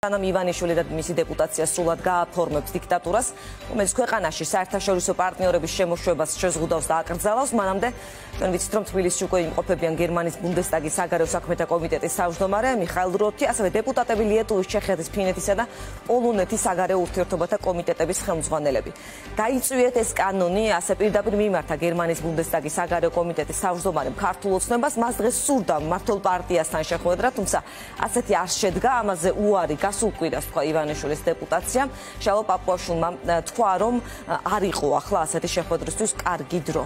სანამ ივანიშვილი და მისი დეპუტაცია სრულად გააფორმებს დიქტატურას, რომელიც ქვეყანაში საერთაშორისო პარტნიორების შემოშვებას შეზღუდავს და აკრძალავს, მანამდე ჩვენ ვიცით, რომ თბილისში უკვე იმყოფებიან გერმანიის ბუნდესტაგის საგარეო საქმეთა კომიტეტის თავმჯდომარე მიხაილ როთი, ასევე დეპუტატები ლიეტუვის, ჩეხეთის, ფინეთისა და პოლონეთის საგარეო ურთიერთობათა კომიტეტების ხელმძღვანელები. დაიწვიეთ ეს კანონი, ასე პირდაპირ მიმართა გერმანიის ბუნდესტაგის საგარეო კომიტეტის თავმჯდომარემ ქართულ ოცნებას, მას დღეს სურდა მართლ პარტიასთან შეხვედრა, თუმცა ასეთი არ შედგა, ამაზე უარი გასულ კვირას თქვა ივანიშვილის დეპუტაციამ შალო პაპუაშვილმა თქვა რომ არ იყო ახლა ასეთი შეხვედრისთვის კარგი დრო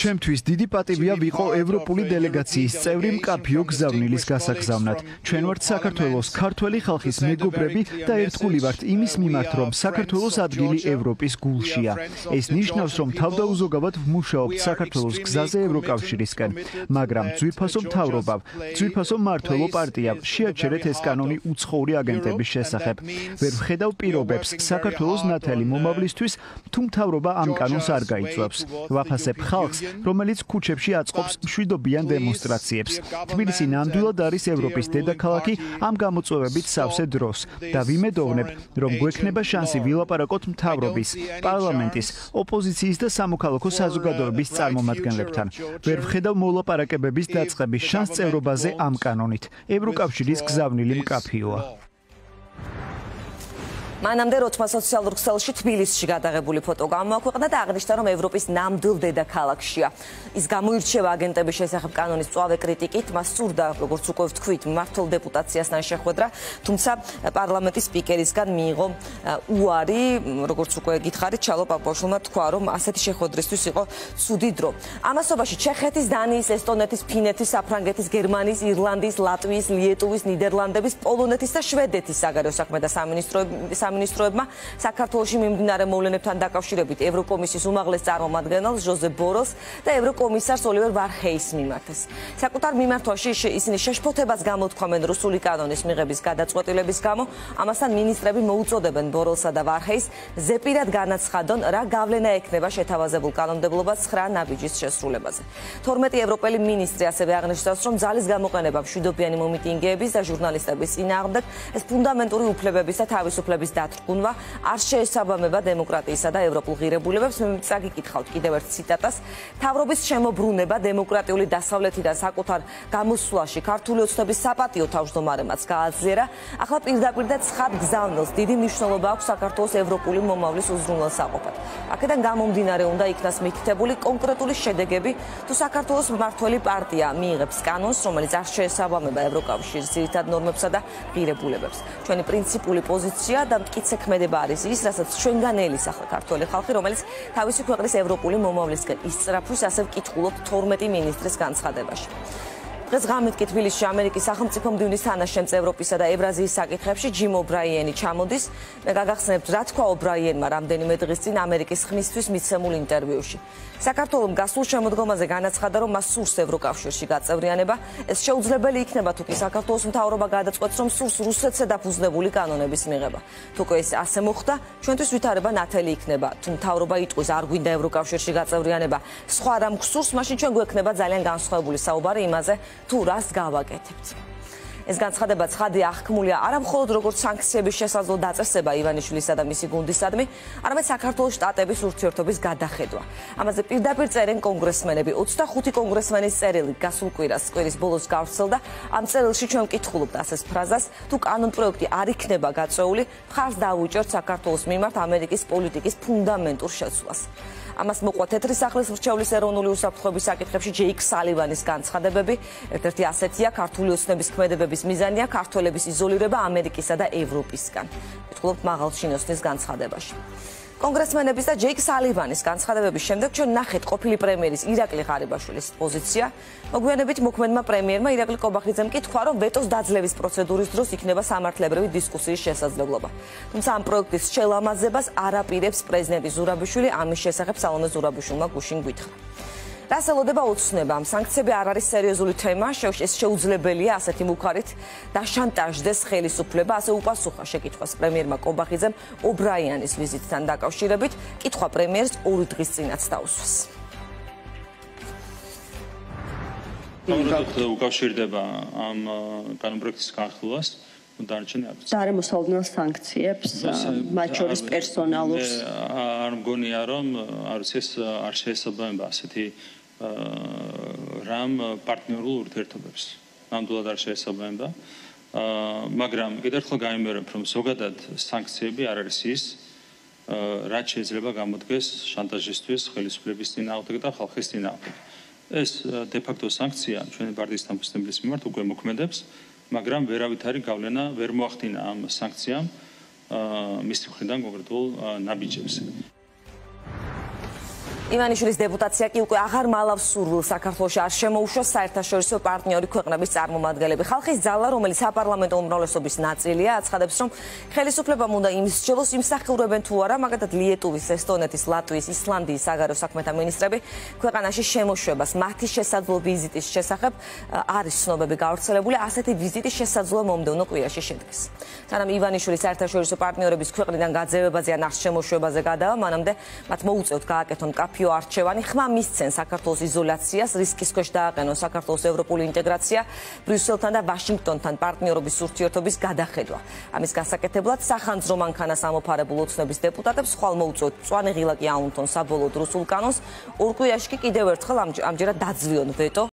ჩემთვის დიდი პატივია ვიყო ევროპული დელეგაციის წევრი მკაფიო გზავნილის გასაგზავნად. ჩვენ ვართ საქართველოს ქართველი ხალხის მეგობრები და ერთგული ვართ იმის მიმართ, რომ საქართველოს ადგილი ევროპის გულშია. ეს ნიშნავს, რომ თავდაუზოგავად ვმუშაობთ საქართველოს გზაზე ევროკავშირისკენ, მაგრამ ძვირფასო მთავრობა, ძვირფასო მმართველო პარტია შეაჩერეთ ეს კანონი უცხოური აგენტების შესახებ. ვერ ვხედავ პირობებს საქართველოს ნათელი მომავლისთვის, თუ მთავრობა ამ კანონს არ გაი გაიწვევს. ვაფასებ ხალხს, რომელიც ქუჩებში აწყობს მშვიდობიან დემონსტრაციებს. თბილისი ნამდვილად არის ევროპის დედაქალაქი ამ გამოწვევებით სავსე დროს და ვიმედოვნებ, რომ გვექნება შანსი ვილაპარაკოთ მთავრობის, პარლამენტის, ოპოზიციის და სამოქალაქო საზოგადოების წარმომადგენლებთან. ვერ ვხედავ მოლაპარაკებების დაწყების შანსს წევრობაზე ამ კანონით. ევროკავშირის გზავნილი მკაფიოა. მანამდე როცა სოციალურ ქსელში თბილისში გადაღებული ფოტო გამოაქვეყნა და აღნიშნა რომ ევროპის ნამდვილ დედაქალაქშია ის გამოირჩევა აგენტების შესახებ კანონის წვავე კრიტიკით მას სურდა როგორც უკვე ვთქვით მართლ დეპუტაციასთან შეხვედრა თუმცა პარლამენტის სპიკერისგან მიიღო უარი როგორც უკვე გითხარით ჩალო პაპოშულმა თქვა რომ ასეთი შეხვედრისთვის იყო ცუდი დრო. ამასობაში ჩეხეთის დანიის ესტონეთის ფინეთის საფრანგეთის გერმანიის ირლანდიის ლატვიის ლიეტუვის ნიდერლანდების პოლონეთის და შვედეთის საგარეო საქმეთა სამინისტროების სამინისტროებმა საქართველოს მიმდინარე მოვლენებთან დაკავშირებით ევროკომისიის უმაღლეს წარმომადგენელს ჟოზე ბოროს და ევროკომისარს ოლივერ ვარჰეის მიმართეს. საკუთარ მიმართვაში ისინი შეშფოთებას გამოთქვამენ რუსული კანონის მიღების გადაწყვეტილების გამო, ამასთან მინისტრები მოუწოდებენ ბოროსა და ვარჰეის ზეპირად განაცხადონ, რა გავლენა ექნება შეთავაზებულ კანონმდებლობას 9 ნაბიჯის შესრულებაზე. 12 ევროპელი მინისტრი ასევე აღნიშნავს, რომ ძალის გამოყენება მშვიდობიანი მომიტინგეების და ჟურნალისტების წინააღმდეგ ეს ფუნდამენტური უფლებების და თავისუფლების დათრგუნვა არ შეესაბამება დემოკრატიისა და ევროპულ ღირებულებებს. მე წაგიკითხავთ კიდევ ერთ ციტატას. თავრობის შემოbrunება დემოკრატიული დასავლეთიდან საკუთარ გამოსვლაში ქართული ოცნების საპატიო თავმჯდომარემაც გააძლიერა. ახლა პირდაპირ და ცხად გზავნილს დიდი მნიშვნელობა აქვს საქართველოს ევროპული მომავლის უზრუნველსაყოფად. აქედან გამომდინარე უნდა იქნას მითითებული კონკრეტული შედეგები თუ საქართველოს მმართველი პარტია მიიღებს კანონს, რომელიც არ შეესაბამება ევროკავშირის ძირითად ნორმებსა და ღირებულებებს. ჩვენი პრინციპული პოზიცია და მტკიცე ქმედება არის ის, რასაც ჩვენგან ელის ახლა ქართული ხალხი, რომელიც თავისი ქვეყნის ევროპული მომავლისკენ ისწრაფვის ასე ვკითხულობ 12 მინისტრის განცხადებაში. დღეს ღამით კი თბილისში ამერიკის სახელმწიფო მდივნის თანაშემწე ევროპისა და ევრაზიის საკითხებში ჯიმ ობრაიენი ჩამოდის. მე გაგახსენებთ, რა თქვა ობრაიენმა რამდენიმე დღის წინ ამერიკის ხმისთვის მიცემულ ინტერვიუში. საქართველოს გასულ შემოდგომაზე განაცხადა, რომ მას სურს ევროკავშირში გაწევრიანება. ეს შეუძლებელი იქნება თუ კი საქართველოს მთავრობა გადაწყვეტს, რომ სურს რუსეთზე დაფუძნებული კანონების მიღება. თუკი ეს ასე მოხდა, ჩვენთვის ვითარება ნათელი იქნება. თუ მთავრობა იტყვის, არ გვინდა ევროკავშირში გაწევრიანება, სხვა რამ გსურს, მაშინ ჩვენ გვექნება ძალიან განსხვავებული საუბარი იმაზე, თუ რას გავაკეთებთ. ეს განცხადება ცხადი აღქმულია არამხოლოდ როგორც სანქციების შესაძლო დაწესება ივანიშვილისა და მისი გუნდისადმი, არამედ საქართველოს შტატების ურთიერთობის გადახედვა. ამაზე პირდაპირ წერენ კონგრესმენები. 25 კონგრესმენის წერილი გასულ კვირას, კვირის ბოლოს გავრცელდა. ამ წერილში ჩვენ ვკითხულობთ ასეს ფრაზას: თუ კანონ პროექტი არ იქნება გაწეული, მხარს დაუჭერთ საქართველოს მიმართ ამერიკის პოლიტიკის ფუნდამენტურ შეცვლას. ამას მოყვა თეთრი სახლის მრჩევლის ეროვნული უსაფრთხოების საკითხებში ჯეიკ სალივანის განცხადებები. ერთ-ერთი ასეთია ქართული ოცნების ქმედებების მიზანია ქართველების იზოლირება ამერიკისა და ევროპისგან. ვთქვით მაღალ შინოსნის განცხადებაში. კონგრესმენების და ჯეიკ სალივანის განცხადებების შემდეგ ჩვენ ნახეთ ყოფილი პრემიერის ირაკლი ღარიბაშვილის პოზიცია. მოგვიანებით მოქმედმა პრემიერმა ირაკლი კობახიძემ კითხვა, რომ ვეტოს დაძლევის პროცედურის დროს იქნება სამართლებრივი დისკუსიის შესაძლებლობა. თუმცა ამ პროექტის შელამაზებას არაპირებს პრეზიდენტი ზურაბიშვილი, ამის შესახებ სალომე ზურაბიშვილმა გუშინ გითხრა. რას ელოდება ოცნება? სანქციები არ არის სერიოზული თემა, ეს შეუძლებელია ასეთი მუხარით და შანტაჟდეს ხელისუფლება, ასე უპასუხა შეკითხვას პრემიერმა კობახიძემ ობრაიანის ვიზიტთან დაკავშირებით. კითხვა პრემიერს ორი დღის წინაც დაუსვეს. კონკრეტულად უკავშირდება ამ კანონპროექტის განხილვას დარჩენი არის. დარემოსალდნელ სანქციებს, მათ შორის პერსონალურს არ მგონია რომ არის ეს არ შეესაბამება ასეთი რამ პარტნიორულ ურთიერთობებს. ნამდვილად არ შეესაბამება. მაგრამ კიდევ ერთხელ გამიმერებ რომ ზოგადად სანქციები არ არის ის რაც შეიძლება გამოდგეს შანტაჟისტვის ხელისუფლების წინააღმდეგ და ხალხის წინააღმდეგ. ეს დე-ფაქტო სანქცია ჩვენი პარტიის დამფუძნებლის მიმართ უკვე მოქმედებს, მაგრამ ვერავით არის გავლენა ვერ მოახდინა ამ სანქციამ მისი მხრიდან კონკრეტულ ნაბიჯებს. ივანიშვილის დეპუტაცია კი უკვე აღარ მალავს სურვილ საქართველოს არ შემოუშვას საერთაშორისო პარტნიორი ქვეყნების წარმომადგენლები. ხალხის ძალა, რომელიც საპარლამენტო უმრავლესობის ნაწილია, აცხადებს, რომ ხელისუფლებამ უნდა იმსჯელოს იმსახურებენ თუ არა, მაგათად ლიეტუვის, ესტონეთის, ლატვიის, ისლანდიის საგარეო საქმეთა მინისტრები ქვეყანაში შემოშვებას მათი შესაძლო ვიზიტის შესახებ არის ცნობები გავრცელებული, ასეთი ვიზიტი შესაძლოა მომდევნო კვირაში შედგეს. სანამ ივანიშვილის საერთაშორისო პარტნიორების ქვეყნიდან გაძევებაზე ან აღშემოშვებაზე გადავა, მანამდე მათ მოუწევთ გააკეთონ კაფე მაფიო არჩევანი ხმა მისცენ საქართველოს იზოლაციას, რისკის ქვეშ დააყენონ საქართველოს ევროპული ინტეგრაცია, ბრიუსელთან და ვაშინგტონთან პარტნიორობის ურთიერთობის გადახედვა. ამის გასაკეთებლად სახანძრო მანქანას ამოფარებულ ოცნების დეპუტატებს ხვალ მოუწევთ წვანე ღილაკი აუნთონ საბოლოო რუსულ კანონს, ორკვიაში კი კიდევ ერთხელ ამჯერად დაძლიონ ვეტო